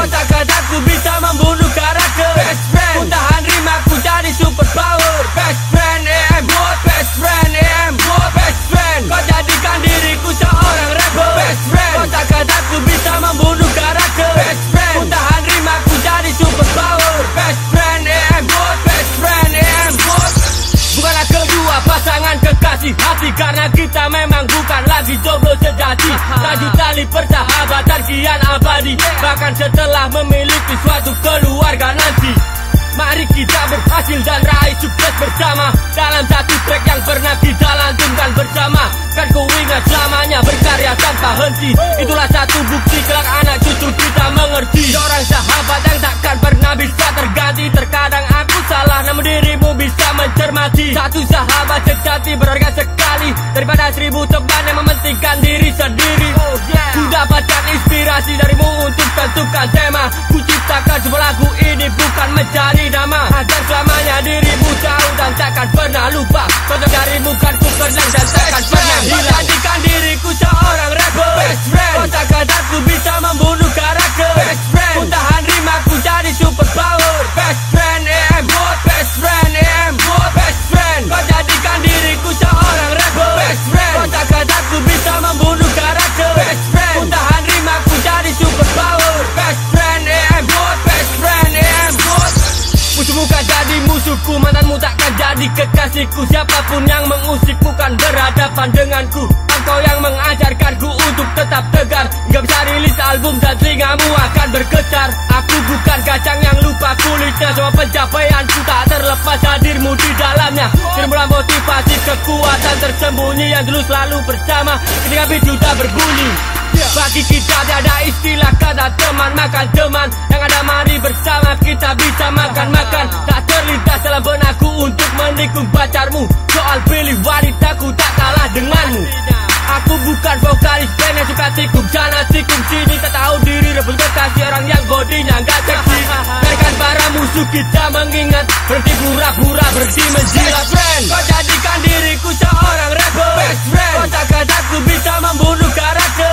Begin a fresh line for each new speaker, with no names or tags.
Kata-kataku bisa pasangan kekasih hati Karena kita memang bukan lagi jomblo sejati Lanjut tali persahabatan kian abadi. Bahkan setelah memiliki suatu keluarga nanti. Mari kita berhasil dan raih sukses bersama. Dalam satu track yang pernah kita lantunkan bersama. Kan ku ingat selamanya berkarya tanpa henti. Itulah satu bukti kelak anak cucu kita mengerti. Seorang sahabat yang takkan mencermati Satu sahabat sejati berharga sekali Daripada seribu teman yang mementingkan diri sendiri. Ku dapatkan inspirasi darimu untuk tentukan tema. Ku ciptakan sebuah lagu ini bukan mencari nama. Agar jadi kekasihku Siapa pun yang mengusikmu kan berhadapan denganku. Engkau yang mengajarkanku untuk tetap tegar. Gak bisa rilis album dan telingamu akan bergetar. Aku bukan kacang yang lupa kulitnya Semua pencapaianku tak terlepas hadirmu di dalamnya. Dirimulah motivasi kekuatan tersembunyi Yang dulu selalu bersama. Ketika biduta berbunyi bagi kita tiada istilah kata teman makan teman. Yang ada mari bersama kita bisa makan-makan pacarmu Soal pilih wanitaku tak kalah denganmu. Aku bukan vokalis band yang suka tikung sana tikung sini Tak tahu diri rebut kekasih orang yang bodinya gak seksi Biarkan para musuh kita mengingat Berhenti pura-pura berhenti menjilat. Friend. Kau jadikan diriku seorang rebel. Best friend. Kata-kataku bisa membunuh karakter